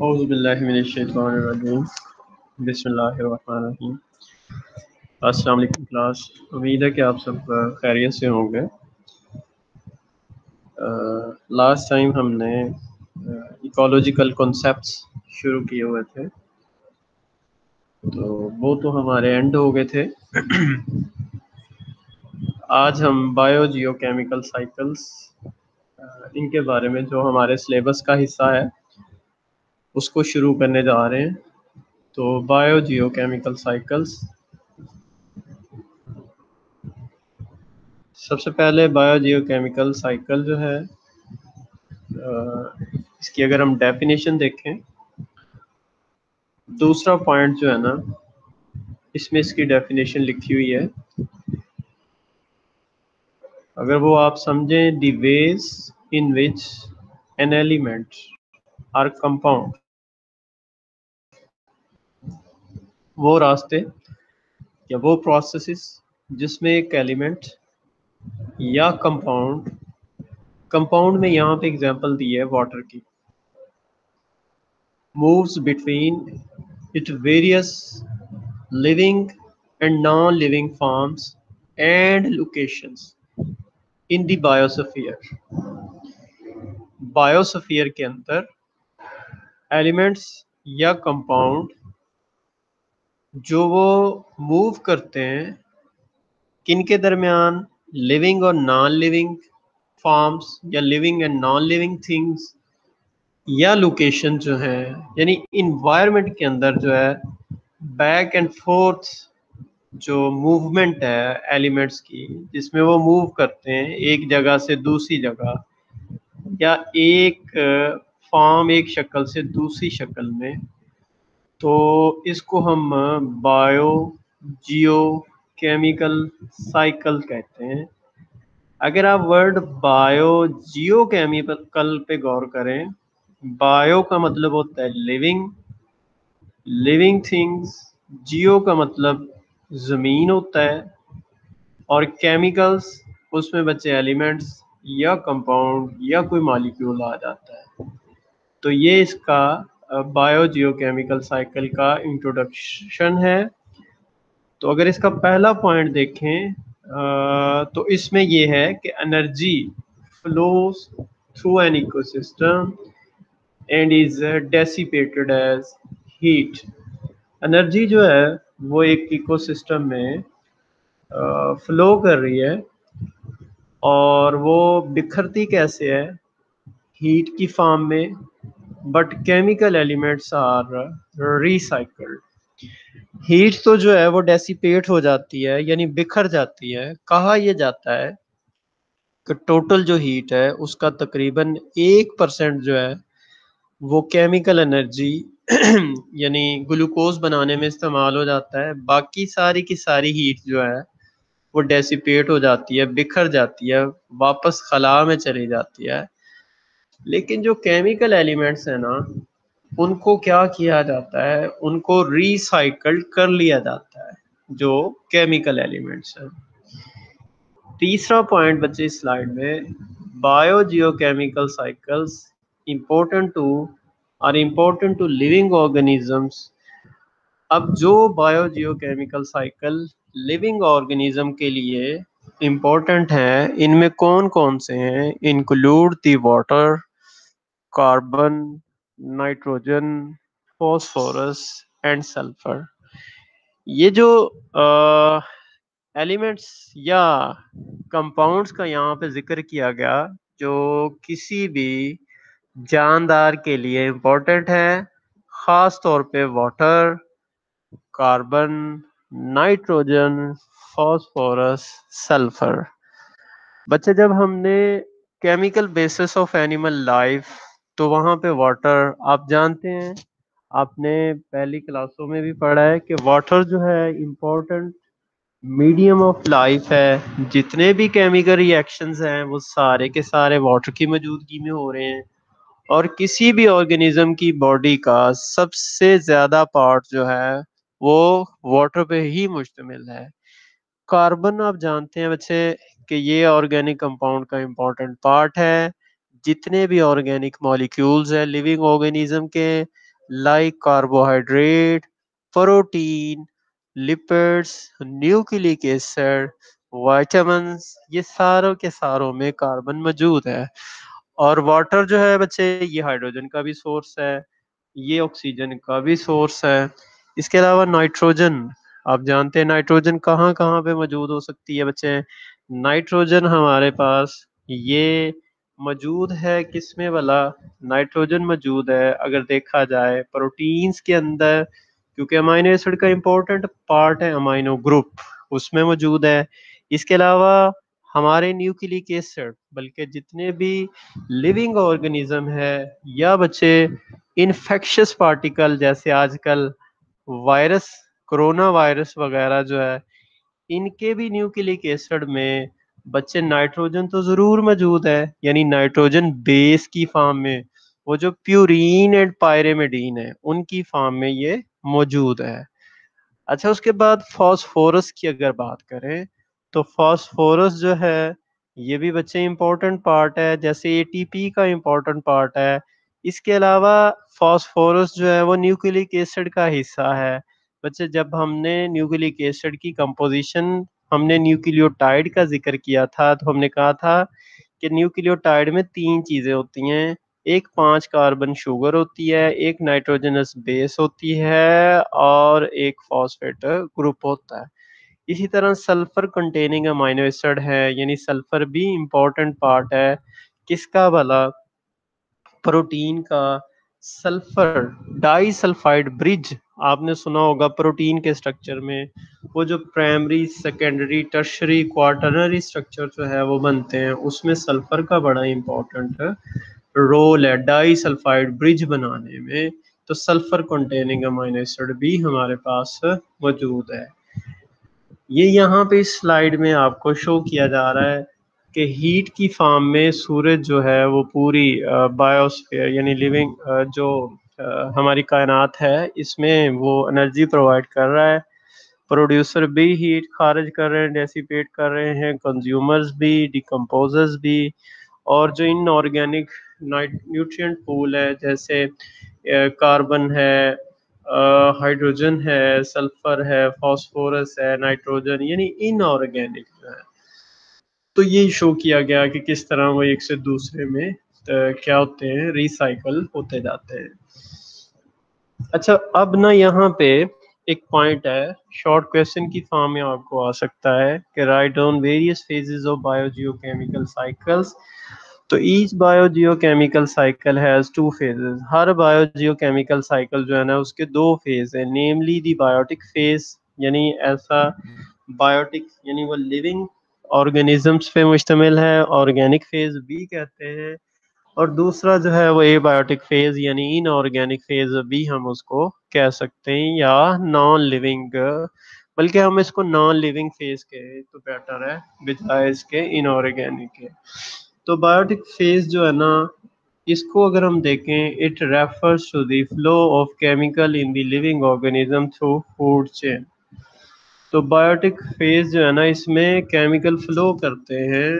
बिस्मिल्लाहिर्रहमानिर्रहीम अस्सलाम क्लास उम्मीद है कि आप सब खैरियत से होंगे लास्ट टाइम हमने इकोलॉजिकल कॉन्सेप्ट्स शुरू किए हुए थे तो वो तो हमारे एंड हो गए थे। आज हम बायो जियो केमिकल साइकिल्स इनके बारे में जो हमारे सिलेबस का हिस्सा है उसको शुरू करने जा रहे हैं। तो बायो जियो केमिकल साइकिल्स। सबसे पहले बायो जियो केमिकल साइकिल जो है इसकी अगर हम डेफिनेशन देखें, दूसरा पॉइंट जो है ना, इसमें इसकी डेफिनेशन लिखी हुई है। अगर वो आप समझें the ways in which an element or compound वो रास्ते या वो प्रोसेसेस जिसमें एक एलिमेंट या कंपाउंड कंपाउंड में यहाँ पे एग्जांपल दी है वाटर की। Moves between it various living and non living forms and locations in the biosphere biosphere के अंदर एलिमेंट्स या कंपाउंड जो वो मूव करते हैं किन के दरमियान? लिविंग और नॉन लिविंग फॉर्म्स या living and non living things या लोकेशन जो है, यानी इन्वायरमेंट के अंदर जो है बैक एंड फोर्थ जो मूवमेंट है एलिमेंट्स की, जिसमें वो मूव करते हैं, एक जगह से दूसरी जगह, या एक फॉर्म एक शक्ल से दूसरी शक्ल में तो इसको हम बायो जियो केमिकल साइकिल कहते हैं। अगर आप वर्ड बायो जियो केमिकल पे गौर करें बायो का मतलब होता है लिविंग लिविंग थिंग्स जियो का मतलब ज़मीन होता है, और केमिकल्स उसमें बचे एलिमेंट्स या कंपाउंड या कोई मालिक्यूल आ जाता है। तो ये इसका बायो जियोकेमिकल साइकिल का इंट्रोडक्शन है। तो अगर इसका पहला पॉइंट देखें तो इसमें यह है कि energy flows through an ecosystem and is dissipated as heat energy जो है, वो एक इकोसिस्टम में फ्लो कर रही है और वो बिखरती कैसे है? हीट की फॉर्म में but chemical elements are recycled heat तो जो है वो डेसिपेट हो जाती है, यानी बिखर जाती है। कहा यह जाता है? कि टोटल जो हीट है, उसका तकरीबन एक परसेंट जो है, वो केमिकल एनर्जी यानी ग्लूकोज बनाने में इस्तेमाल हो जाता है। बाकी सारी की सारी हीट जो है, वो डेसिपेट हो जाती है, बिखर जाती है, वापस खला में चली जाती है। लेकिन जो केमिकल एलिमेंट्स हैं ना, उनको क्या किया जाता है? उनको रिसाइकल कर लिया जाता है, जो केमिकल एलिमेंट्स हैं। तीसरा पॉइंट बच्चे स्लाइड में bio geochemical cycles important to are important to living organisms अब जो bio geochemical cycle living organism के लिए इम्पोर्टेंट है, इनमें कौन कौन से हैं? Include the water carbon nitrogen phosphorus and sulphur ये जो एलिमेंट्स या कंपाउंड्स का यहाँ पे ज़िक्र किया गया, जो किसी भी जानदार के लिए इम्पोर्टेंट है, ख़ास तौर पे water carbon nitrogen phosphorus sulphur बच्चे, जब हमने chemical basis of animal life तो वहाँ पे वाटर आप जानते हैं, आपने पहली क्लासों में भी पढ़ा है कि वाटर जो है इम्पोर्टेंट मीडियम ऑफ़ लाइफ है। जितने भी केमिकल रिएक्शंस हैं, वो सारे के सारे वाटर की मौजूदगी में हो रहे हैं। और किसी भी ऑर्गेनिज्म की बॉडी का सबसे ज़्यादा पार्ट जो है, वो वाटर पे ही मुश्तमिल है। कार्बन आप जानते हैं बच्चे कि ये ऑर्गेनिक कंपाउंड का इम्पोर्टेंट पार्ट है। जितने भी ऑर्गेनिक मॉलिक्यूल्स हैं लिविंग ऑर्गेनिज्म के like carbohydrate protein lipids, nucleic acid, vitamins ये सारों के सारों में कार्बन मौजूद है। और वाटर जो है बच्चे ये हाइड्रोजन का भी सोर्स है ये ऑक्सीजन का भी सोर्स है। इसके अलावा नाइट्रोजन आप जानते हैं नाइट्रोजन कहाँ कहाँ पे मौजूद हो सकती है बच्चे? नाइट्रोजन हमारे पास ये मौजूद है किसमें वाला, नाइट्रोजन मौजूद है, अगर देखा जाए प्रोटीन्स के अंदर, क्योंकि अमाइनो एसिड का इम्पोर्टेंट पार्ट है अमाइनो ग्रुप उसमें मौजूद है। इसके अलावा हमारे न्यूक्लिक एसिड बल्कि जितने भी लिविंग ऑर्गेनिज्म है, या बच्चे इन्फेक्शस पार्टिकल जैसे आजकल वायरस कोरोना वायरस वगैरह जो है, इनके भी न्यूक्लिक एसिड में बच्चे नाइट्रोजन तो ज़रूर मौजूद है, यानी नाइट्रोजन बेस की फॉर्म में, वो जो प्यूरिन एंड पायरेमेडीन है, उनकी फॉर्म में ये मौजूद है। अच्छा उसके बाद फॉस्फोरस की अगर बात करें तो फॉस्फोरस जो है, ये भी बच्चे इंपॉर्टेंट पार्ट है, जैसे एटीपी का इंपॉर्टेंट पार्ट है। इसके अलावा फॉस्फोरस जो है, वो न्यूक्लिक एसिड का हिस्सा है। बच्चे, जब हमने न्यूक्लिक एसिड की कंपोजिशन हमने न्यूक्लियोटाइड का ज़िक्र किया था तो हमने कहा था कि न्यूक्लियोटाइड में तीन चीज़ें होती हैं। एक पाँच कार्बन शुगर होती है, एक नाइट्रोजनस बेस होती है और एक फॉस्फेट ग्रुप होता है। इसी तरह सल्फ़र कंटेनिंग अमाइनो एसिड है, यानी सल्फ़र भी इंपॉर्टेंट पार्ट है। किसका भला? प्रोटीन का। सल्फ़र डाई सल्फाइड ब्रिज आपने सुना होगा प्रोटीन के स्ट्रक्चर में, वो जो primary secondary tertiary quaternary structure जो है वो बनते हैं, उसमें सल्फ़र का बड़ा इंपॉर्टेंट रोल है डाई सल्फाइड ब्रिज बनाने में। तो सल्फ़र कंटेनिंग अमाइनो एसिड भी हमारे पास मौजूद है। ये यहाँ पे इस स्लाइड में आपको शो किया जा रहा है कि हीट की फार्म में सूरज जो है वो पूरी बायोस्फीयर यानी लिविंग जो हमारी कायनात है। इसमें वो एनर्जी प्रोवाइड कर रहा है। प्रोड्यूसर भी हीट खारिज कर रहे हैं डेसीपेट कर रहे हैं। कंज्यूमर्स भी डिकम्पोजर्स भी। और जो इन ऑर्गेनिक न्यूट्रिएंट पूल है, जैसे कार्बन है हाइड्रोजन है सल्फ़र है फास्फोरस है नाइट्रोजन यानी इनऑर्गेनिक जो है। तो ये शो किया गया कि किस तरह वो एक से दूसरे में क्या होते हैं? रिसाइकल होते जाते हैं। अच्छा अब ना यहाँ पे एक पॉइंट है। शॉर्ट क्वेश्चन की फॉर्म में आपको आ सकता है कि write on various phases of biogeochemical cycles तो each biogeochemical cycle has two phases her biogeochemical cycle जो है ना, उसके दो फ़ेज़ है नेमली दी बायोटिक फ़ेज़ यानी ऐसा बायोटिक यानी वो लिविंग ऑर्गेनिजम्स पे मुश्तमिल है ऑर्गेनिक फ़ेज़ भी कहते हैं और दूसरा जो है वो एबायोटिक फ़ेज़ यानी इनऑर्गेनिक फ़ेज़ भी हम उसको कह सकते हैं या नॉन लिविंग बल्कि हम इसको नॉन लिविंग फ़ेज़ कहें तो बेटर है बजाय इसके इनऑर्गेनिक के। तो बायोटिक फ़ेज़ जो है ना, इसको अगर हम देखें it refers to the flow of chemical in the living organism through food chain तो बायोटिक फ़ेज़ जो है ना, इसमें केमिकल फ्लो करते हैं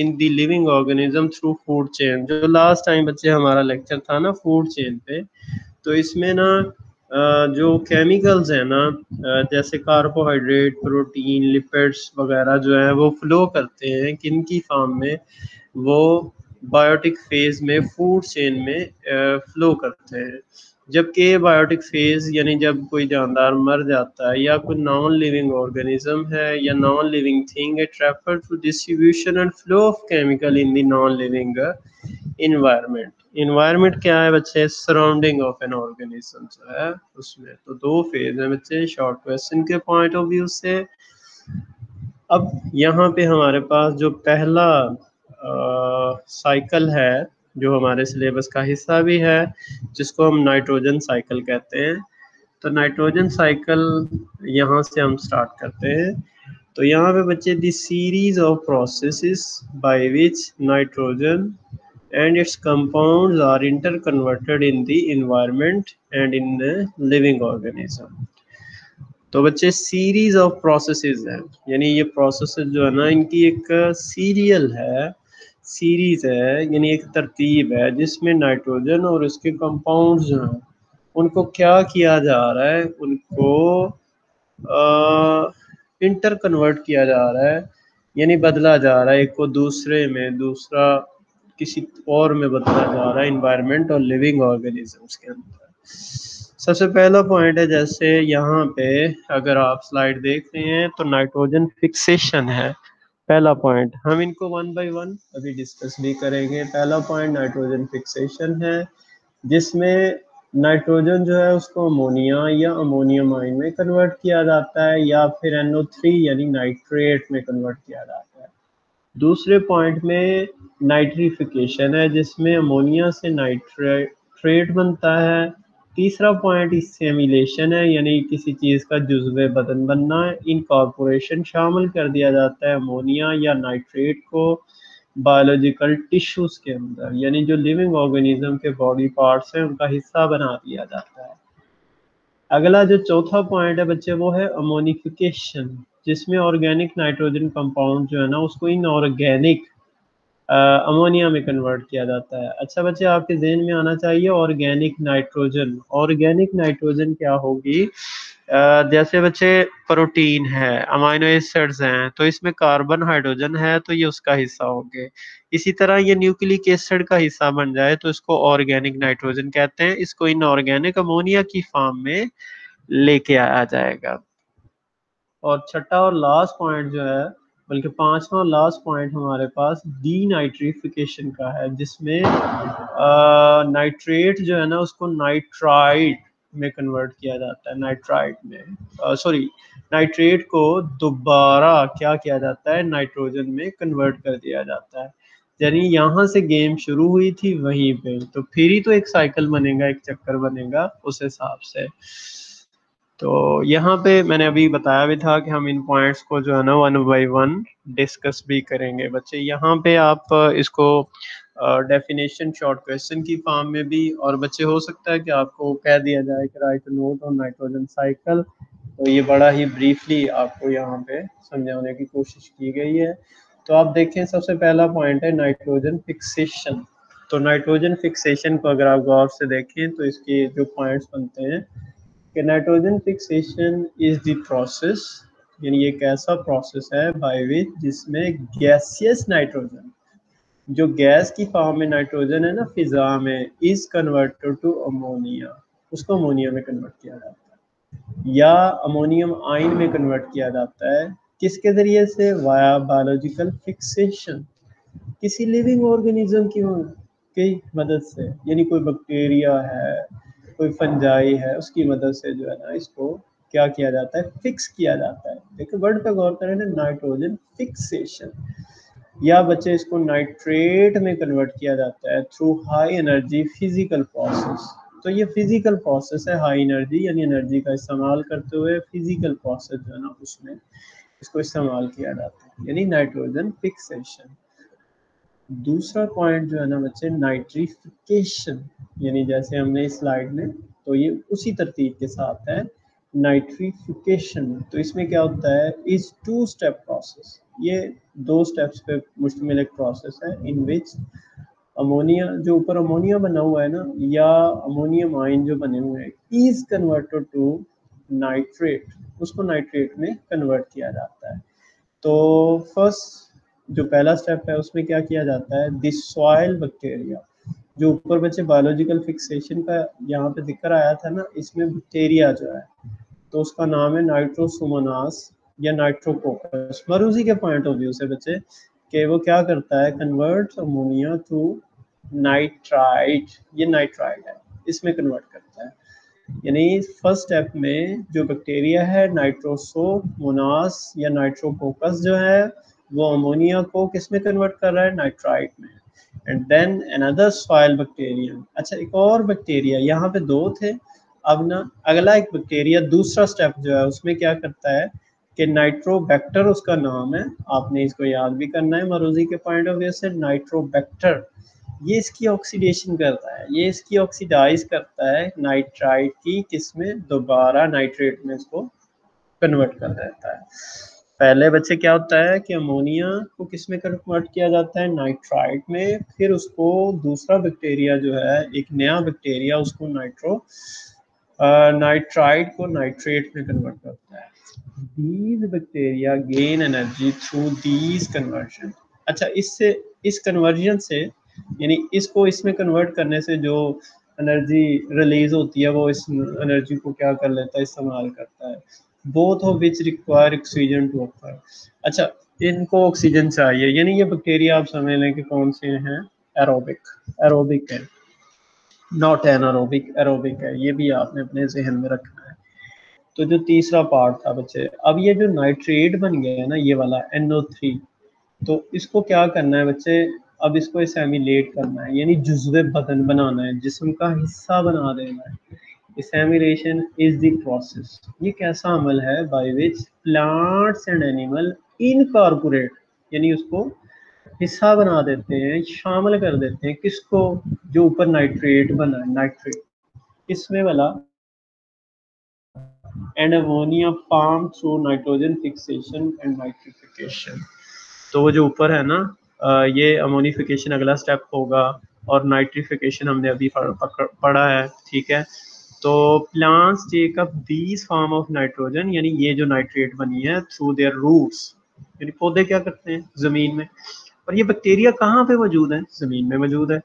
in the living organism through food chain जो लास्ट टाइम बच्चे हमारा लेक्चर था ना फ़ूड चेन पे तो इसमें ना जो केमिकल्स हैं ना जैसे कार्बोहाइड्रेट प्रोटीन लिपिड्स वगैरह जो है, वो फ्लो करते हैं किन की फॉर्म में? वो बायोटिक फ़ेज़ में फ़ूड चेन में फ्लो करते हैं। जबकि बायोटिक फ़ेज़ यानी जब कोई जानदार मर जाता है या कोई नॉन लिविंग ऑर्गेनिज्म है या non living thing it refer to distribution and flow of chemical in the non living environment environment क्या है बच्चे? सराउंडिंग ऑफ़ एन ऑर्गेनिज्म जो है, उसमें। तो दो फ़ेज़ है बच्चे शॉर्ट क्वेश्चन के पॉइंट ऑफ़ व्यू से। अब यहाँ पे हमारे पास जो पहला साइकिल है जो हमारे सिलेबस का हिस्सा भी है, जिसको हम नाइट्रोजन साइकिल कहते हैं। तो नाइट्रोजन साइकिल यहाँ से हम स्टार्ट करते हैं। तो यहाँ पे बच्चे the series of processes by which nitrogen and its compounds are interconverted in the environment and in the living organism तो बच्चे सीरीज़ ऑफ़ प्रोसेसेस हैं। यानी ये प्रोसेसेस जो है ना, इनकी एक सीरियल है। सीरीज़ है, यानी एक तरतीब है, जिसमें नाइट्रोजन और उसके कंपाउंड्स जो हैं, उनको क्या किया जा रहा है? उनको इंटर कन्वर्ट किया जा रहा है, यानी बदला जा रहा है, एक को दूसरे में, दूसरा किसी और में बदला जा रहा है इन्वायरमेंट और लिविंग ऑर्गेनिजम्स के अंदर। सबसे पहला पॉइंट है, जैसे यहाँ पे अगर आप स्लाइड देख रहे हैं तो नाइट्रोजन फिक्सेशन है। पहला पॉइंट हम इनको वन बाय वन अभी डिस्कस भी करेंगे। पहला पॉइंट नाइट्रोजन फिक्सेशन है, जिसमें नाइट्रोजन जो है उसको अमोनिया या अमोनियम आइन में कन्वर्ट किया जाता है, या फिर NO3 यानी नाइट्रेट में कन्वर्ट किया जाता है। दूसरे पॉइंट में नाइट्रिफिकेशन है, जिसमें अमोनिया से नाइट्रेट बनता है तीसरा पॉइंट इसेमिलेशन है, यानी किसी चीज़ का जुज्व बदन बनना इनकॉर्पोरेशन शामिल कर दिया जाता है अमोनिया या नाइट्रेट को बायोलॉजिकल टिश्यूज के अंदर, यानी जो लिविंग ऑर्गेनिज्म के बॉडी पार्ट्स हैं, उनका हिस्सा बना दिया जाता है। अगला जो चौथा पॉइंट है बच्चे, वो है अमोनिफिकेशन जिसमें ऑर्गेनिक नाइट्रोजन कंपाउंड जो है ना, उसको इनऑर्गेनिक अमोनिया में कन्वर्ट किया जाता है। अच्छा बच्चे आपके जहन में आना चाहिए ऑर्गेनिक नाइट्रोजन ऑर्गेनिक नाइट्रोजन क्या होगी? आ, जैसे बच्चे प्रोटीन है अमाइनो एसिड्स हैं तो इसमें कार्बन हाइड्रोजन है तो ये उसका हिस्सा होंगे। इसी तरह ये न्यूक्लिक एसिड का हिस्सा बन जाए तो इसको ऑर्गेनिक नाइट्रोजन कहते हैं। इसको इनऑर्गेनिक अमोनिया की फॉर्म में लेके आया जाएगा। और छठा और लास्ट पॉइंट जो है बल्कि पांचवा लास्ट पॉइंट हमारे पास डी नाइट्रिफिकेशन का है, जिसमें नाइट्रेट जो है ना, उसको नाइट्राइट में कन्वर्ट किया जाता है नाइट्राइट में। सॉरी नाइट्रेट को दोबारा क्या किया जाता है नाइट्रोजन में कन्वर्ट कर दिया जाता है। यानी यहाँ से गेम शुरू हुई थी, वहीं पे। तो फिर ही तो एक साइकिल बनेगा, एक चक्कर बनेगा, उस हिसाब से। तो यहाँ पे मैंने अभी बताया भी था कि हम इन पॉइंट्स को जो है ना वन बाय वन डिस्कस भी करेंगे। बच्चे, यहाँ पे आप इसको डेफिनेशन शॉर्ट क्वेश्चन की फॉर्म में भी और बच्चे, हो सकता है कि आपको कह दिया जाए कि write note on nitrogen cycle तो ये बड़ा ही ब्रीफली आपको यहाँ पे समझाने की कोशिश की गई है। तो आप देखें, सबसे पहला पॉइंट है नाइट्रोजन फिक्सेशन तो नाइट्रोजन फिक्सेशन को अगर आप गौर से देखें तो इसके जो पॉइंट्स बनते हैं कि nitrogen fixation is the process, यानी एक ऐसा प्रोसेस है बाय विच जिसमें गैसियस नाइट्रोजन जो गैस की फॉर्म में नाइट्रोजन है ना फिजा में इज़ कन्वर्टेड टू अमोनिया उसको अमोनिया में कन्वर्ट किया जाता है. या अमोनियम आइन में कन्वर्ट किया जाता है. किसके ज़रिए से? वाया बायोलॉजिकल फिक्सेशन किसी लिविंग ऑर्गेनिज्म की मदद से. यानी कोई बैक्टीरिया है कोई फंजाई है, उसकी मदद से जो है ना इसको क्या किया जाता है? फिक्स किया जाता है। देखिए वर्ड पे गौर करें ना नाइट्रोजन फिक्सेशन या बच्चे इसको नाइट्रेट में कन्वर्ट किया जाता है through high energy physical process तो ये फ़िज़िकल प्रोसेस है हाई एनर्जी यानी एनर्जी का इस्तेमाल करते हुए फ़िज़िकल प्रोसेस जो है ना, उसमें इसको इस्तेमाल किया जाता है, यानी नाइट्रोजन फिक्सेशन दूसरा पॉइंट जो है ना बच्चे नाइट्रिफिकेशन यानी जैसे हमने इस स्लाइड में तो ये उसी तरतीब के साथ है नाइट्रिफिकेशन तो इसमें क्या होता है इस टू स्टेप प्रोसेस ये दो स्टेप्स पे मुश्तमिल एक प्रोसेस है इन विच अमोनिया जो ऊपर अमोनिया बना हुआ है ना, या अमोनियम आइन जो बने हुए हैं इज़ कन्वर्टेड टू नाइट्रेट उसको नाइट्रेट में कन्वर्ट किया जाता है। तो फ़र्स्ट जो पहला स्टेप है, उसमें क्या किया जाता है? दिस सॉइल बैक्टीरिया जो ऊपर बच्चे बायोलॉजिकल फिक्सेशन का यहाँ पे ज़िक्र आया था ना, इसमें बैक्टीरिया जो है तो उसका नाम है नाइट्रोसोमोनास या नाइट्रोकोकस मरूजी के पॉइंट ऑफ़ व्यू से बच्चे, कि वो क्या करता है? कन्वर्ट अमोनिया टू नाइट्राइट ये नाइट्राइट है, इसमें कन्वर्ट करता है। यानी फ़र्स्ट स्टेप में जो बैक्टीरिया है नाइट्रोसोमोनास या नाइट्रोकोकस जो है वो अमोनिया को किसमें कन्वर्ट कर रहा है? नाइट्राइट में। And then another soil bacteria अच्छा एक और बैक्टीरिया यहाँ पे दो थे। अब ना, अगला एक बैक्टीरिया दूसरा स्टेप जो है, उसमें क्या करता है कि नाइट्रोबैक्टर उसका नाम है। आपने इसको याद भी करना है मरूजी के पॉइंट ऑफ़ व्यू से। नाइट्रोबैक्टर ये इसकी ऑक्सीडेशन करता है। ये इसकी ऑक्सीडाइज करता है नाइट्राइट की, किसमें? दोबारा नाइट्रेट में इसको कन्वर्ट कर देता है। पहले बच्चे क्या होता है कि अमोनिया को किसमें कन्वर्ट किया जाता है? नाइट्राइट में। फिर उसको दूसरा बैक्टीरिया जो है, एक नया बैक्टीरिया, उसको नाइट्रो नाइट्राइड को नाइट्रेट में कन्वर्ट करता है। These bacteria gain energy through these conversion. अच्छा इससे, इस कन्वर्जन से, यानी इसको इसमें कन्वर्ट करने से जो एनर्जी रिलीज़ होती है, वो इस एनर्जी को क्या कर लेता है? इस्तेमाल करता है। Both of which require oxygen to offer अच्छा इनको ऑक्सीजन चाहिए, यानी ये बैक्टीरिया आप समझ लें कि कौन से हैं? एरोबिक एरोबिक है। नॉट एनारोबिक एरोबिक है। ये भी आपने अपने जहन में रखना है। तो जो तीसरा पार्ट था बच्चे, अब ये जो नाइट्रेट बन गया है ना, ये वाला NO3 तो इसको क्या करना है बच्चे? अब इसको एसेमिलेट करना है, यानी जुज्वे बदन बनाना है, जिसम का हिस्सा बना देना है। एसेमिलेशन इज़ द प्रोसेस ये कैसा अमल है? By which plants and animal incorporate यानी उसको हिस्सा बना देते हैं, शामिल कर देते हैं किसको? जो ऊपर नाइट्रेट बना नाइट्रेट इसमें वाला? And ammonia form through nitrogen fixation and nitrification तो वो जो ऊपर है ना ये अमोनिफिकेशन अगला स्टेप होगा और नाइट्रिफिकेशन हमने अभी पढ़ा है, ठीक है? तो plants take up these form of nitrogen यानी ये जो नाइट्रेट बनी है थ्रू देयर रूट्स यानी पौधे क्या करते हैं? ज़मीन में। और ये बैक्टीरिया कहाँ पे मौजूद है? ज़मीन में मौजूद है।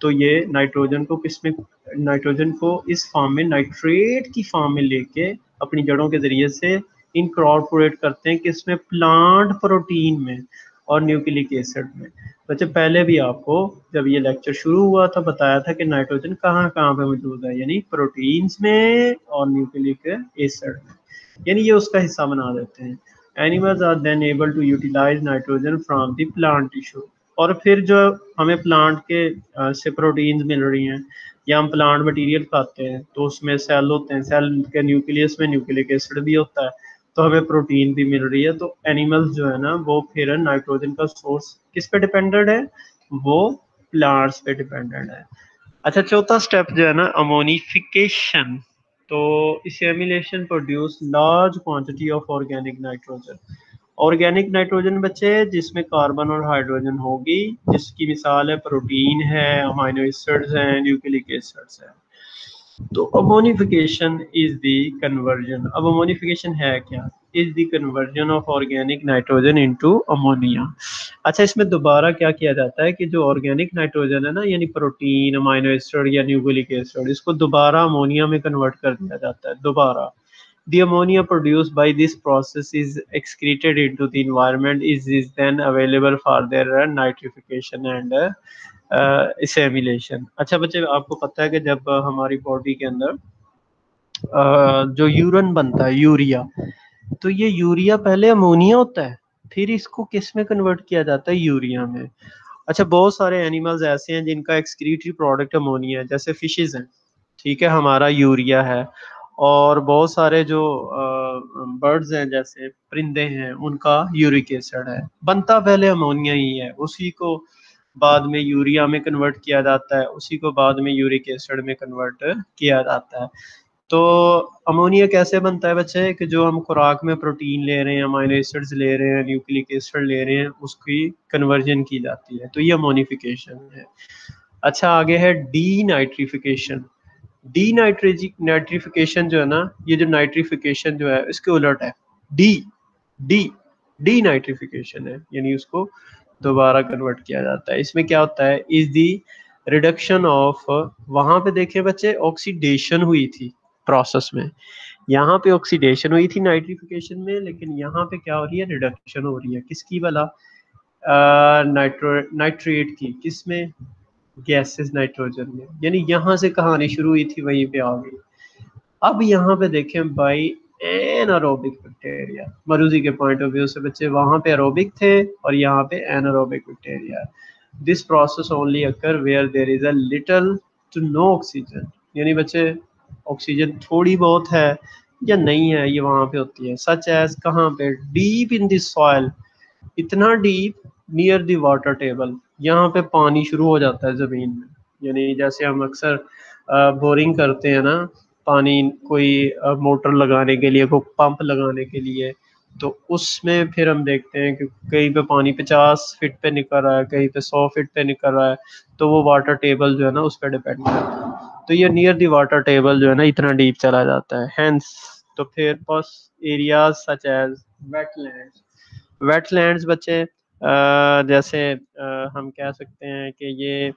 तो ये नाइट्रोजन को किसमें नाइट्रोजन को इस फॉर्म में नाइट्रेट की फॉर्म में लेके अपनी जड़ों के ज़रिए से इनकॉर्पोरेट करते हैं किसमें प्लांट प्रोटीन में। और न्यूक्लिक एसिड में। बच्चे, पहले भी आपको जब ये लेक्चर शुरू हुआ था, बताया था कि नाइट्रोजन कहाँ कहाँ पे मौजूद है, यानी प्रोटीन्स में और न्यूक्लिक एसिड में। यानी ये उसका हिस्सा बना देते हैं। Animals are then able to utilise nitrogen from the plant tissue और फिर जो हमें प्लांट के से प्रोटीन्स मिल रही हैं, या हम प्लांट मटेरियल खाते हैं तो उसमें सेल होते हैं। सेल के न्यूक्लियस में न्यूक्लिक एसिड भी होता है। तो हमें प्रोटीन भी मिल रही है। तो एनिमल्स जो है ना, वो फिर नाइट्रोजन का सोर्स किस पे डिपेंडेंट है? वो प्लांट्स पे डिपेंडेंट है। अच्छा चौथा स्टेप जो है ना, अमोनिफिकेशन। तो assimilation produce large quantity of organic nitrogen. Organic nitrogen बच्चे जिसमें कार्बन और हाइड्रोजन होगी, जिसकी मिसाल है प्रोटीन है अमाइनो एसिड्स हैं, न्यूक्लिक एसिड्स हैं। तो अमोनिफिकेशन इज़ द कन्वर्जन अब अमोनिफिकेशन है क्या? Is the conversion of organic nitrogen into ammonia अच्छा इसमें दोबारा क्या किया जाता है कि जो ऑर्गेनिक नाइट्रोजन है ना यानी प्रोटीन अमाइनो एसिड या न्यूक्लिक एसिड इसको दोबारा अमोनिया में कन्वर्ट कर दिया जाता है दोबारा। The ammonia produced by this process is excreted into the environment is, is then available for their nitrification and uh, इसेमिलेशन अच्छा बच्चे, आपको पता है कि जब हमारी बॉडी के अंदर जो यूरन बनता है यूरिया तो ये यूरिया पहले अमोनिया होता है, फिर इसको किसमें कन्वर्ट किया जाता है? यूरिया में। अच्छा बहुत सारे एनिमल्स ऐसे हैं जिनका एक्सक्रीटरी प्रोडक्ट अमोनिया है, जैसे फिशेज हैं। ठीक है, हमारा यूरिया है, और बहुत सारे जो बर्ड्स हैं, जैसे परिंदे हैं, उनका यूरिक एसिड है। बनता पहले अमोनिया ही है, उसी को बाद में यूरिया में कन्वर्ट किया जाता है, उसी को बाद में यूरिक एसिड में कन्वर्ट किया जाता है। तो अमोनिया कैसे बनता है बच्चे? कि जो हम खुराक में प्रोटीन ले रहे हैं अमाइनो एसिड्स ले रहे हैं न्यूक्लिक एसिड ले रहे हैं, उसकी कन्वर्जन की जाती है। तो ये अमोनिफिकेशन है। अच्छा आगे है डी नाइट्रीफिकेशन डी नाइट्रेजी नाइट्रिफिकेशन जो है ना, ये जो नाइट्रीफिकेशन जो है, इसके उलट है। डी डी डी नाइट्रीफिकेशन है। यानी उसको दोबारा कन्वर्ट किया जाता है। इसमें क्या होता है? इज़ दी रिडक्शन ऑफ़ वहाँ पे देखे बच्चे ऑक्सीडेशन हुई थी प्रोसेस में। यहाँ पे ऑक्सीडेशन हुई थी नाइट्रिफिकेशन में, लेकिन यहाँ पे क्या हो रही है? रिडक्शन हो रही है। किसकी वाला? नाइट्रो नाइट्रेट की। किसमें? गैसेस नाइट्रोजन में। यानी यहाँ से कहानी शुरू हुई थी, वहीं पे आ गई। अब यहाँ पे देखें बाई एनारोबिक बैक्टीरिया मरूजी के पॉइंट ऑफ़ व्यू से बच्चे वहाँ पे एरोबिक थे और यहाँ पे anaerobic bacteria this process only occur where there is a little to no oxygen यानी बच्चे ऑक्सीजन थोड़ी बहुत है या नहीं है, ये वहाँ पे होती है। सच एज कहाँ पे? डीप इन दिस सॉइल इतना deep near the water table यहाँ पे पानी शुरू हो जाता है ज़मीन में। यानी जैसे हम अक्सर बोरिंग करते हैं ना पानी कोई मोटर लगाने के लिए, कोई पंप लगाने के लिए तो उसमें फिर हम देखते हैं कि कहीं पे पानी पचास फीट पे निकल रहा है, कहीं पे सौ फीट पे निकल रहा है तो वो वाटर टेबल जो है ना, उस पर डिपेंड करता है। तो ये नियर दी वाटर टेबल जो है ना, इतना डीप चला जाता है। हैंस तो फिर बस areas such as wetlands wetlands बच्चे जैसे हम कह सकते हैं कि ये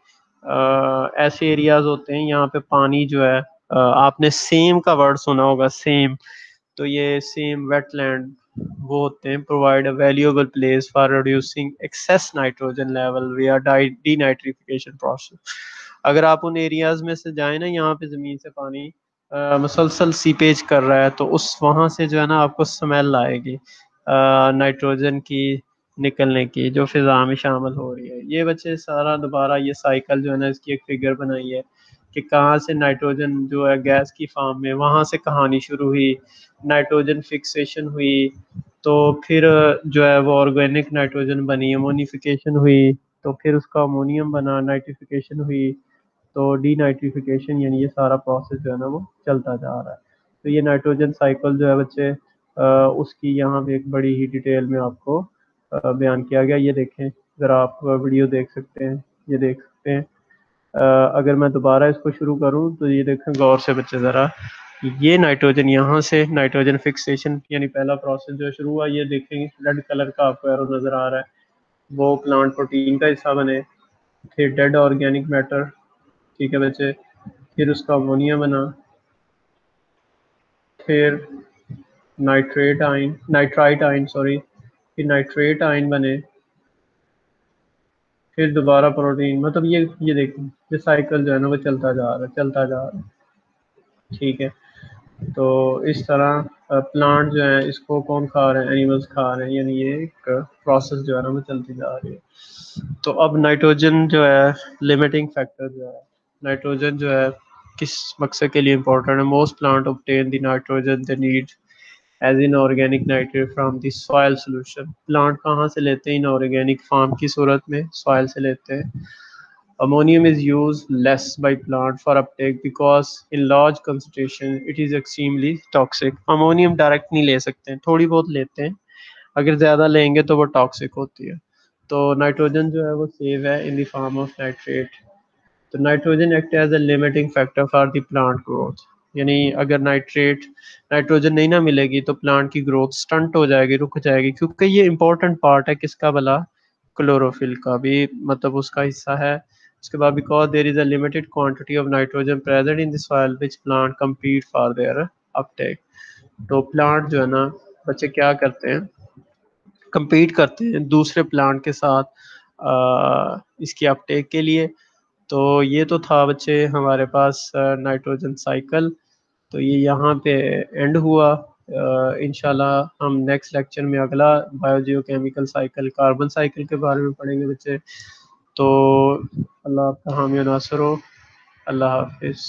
ऐसे एरियाज़ होते हैं, यहाँ पे पानी जो है आपने सेम का वर्ड सुना होगा सेम तो ये सेम वेटलैंड वो होते हैं provide a valuable place for reducing excess nitrogen level via denitrification process अगर आप उन एरियाज़ में से जाए ना, यहाँ पे ज़मीन से पानी मुसलसल सीपेज कर रहा है तो उस, वहाँ से जो है ना आपको स्मेल आएगी नाइट्रोजन की निकलने की, जो फिज़ा में शामिल हो रही है। ये बच्चे सारा दोबारा ये साइकिल जो है ना, इसकी एक फिगर बनाई है। कि कहाँ से नाइट्रोजन जो है गैस की फॉर्म में वहाँ से कहानी शुरू हुई नाइट्रोजन फिक्सेशन हुई तो फिर जो है वो ऑर्गेनिक नाइट्रोजन बनी अमोनिफिकेशन हुई तो फिर उसका अमोनियम बना नाइट्रिफिकेशन हुई तो डी नाइट्रिफिकेशन यानी ये सारा प्रोसेस जो है ना वो चलता जा रहा है। तो ये नाइट्रोजन साइकिल जो है बच्चे आ, उसकी यहाँ पे एक बड़ी ही डिटेल में आपको बयान किया गया। ये देखें ज़रा आप वीडियो देख सकते हैं ये देख सकते हैं। अगर मैं दोबारा इसको शुरू करूँ तो ये देखें, गौर से बच्चे ज़रा, ये नाइट्रोजन यहाँ से नाइट्रोजन फिक्सेशन यानी पहला प्रोसेस जो शुरू हुआ, ये देखेंगे रेड कलर का आपको एरो नज़र आ रहा है। वो प्लांट प्रोटीन का हिस्सा बने, फिर डेड ऑर्गेनिक मैटर ठीक है बच्चे? फिर उसका अमोनिया बना, फिर नाइट्रेट आइन नाइट्राइट आइन सॉरी फिर नाइट्रेट आइन बने फिर दोबारा प्रोटीन मतलब ये ये देखें, ये साइकिल जो है ना वो चलता जा रहा है, चलता जा रहा है। ठीक है? तो इस तरह प्लांट जो है, इसको कौन खा रहे हैं? एनिमल्स खा रहे हैं, यानी ये एक प्रोसेस जो है ना वो चलती जा रही है। तो अब नाइट्रोजन जो है लिमिटिंग फैक्टर जो है। नाइट्रोजन जो है, किस मकसद के लिए इम्पोर्टेंट है? Most plant obtain the nitrogen they need as inorganic nitrate from the soil solution plant कहाँ से लेते हैं? इन ऑर्गेनिक फार्म की सूरत में सॉयल से लेते हैं। Ammonium is used less by plant for uptake because in large concentration it is extremely toxic. Ammonium direct नहीं ले सकते हैं, थोड़ी बहुत लेते हैं। अगर ज़्यादा लेंगे तो वो टॉक्सिक होती है। तो नाइट्रोजन जो है वो सेव है in the form of nitrate तो nitrogen act as a limiting factor for the plant growth यानी अगर नाइट्रेट नाइट्रोजन नहीं ना मिलेगी तो प्लांट की ग्रोथ स्टंट हो जाएगी रुक जाएगी क्योंकि ये इंपॉर्टेंट पार्ट है किसका भला? क्लोरोफिल का। भी मतलब उसका हिस्सा है। उसके बाद because there is a limited quantity of nitrogen present in this which plant compete for their uptake तो प्लांट जो है ना बच्चे क्या करते हैं? कम्पीट करते हैं दूसरे प्लांट के साथ आ, इसकी अपटेक के लिए। तो ये तो था बच्चे हमारे पास नाइट्रोजन साइकिल तो ये यहाँ पे एंड हुआ। इनशाला हम नेक्स्ट लेक्चर में अगला biogeochemical cycle carbon cycle के बारे में पढ़ेंगे बच्चे। तो अल्लाह आपका हामी नासर हो। अल्लाह हाफिज़।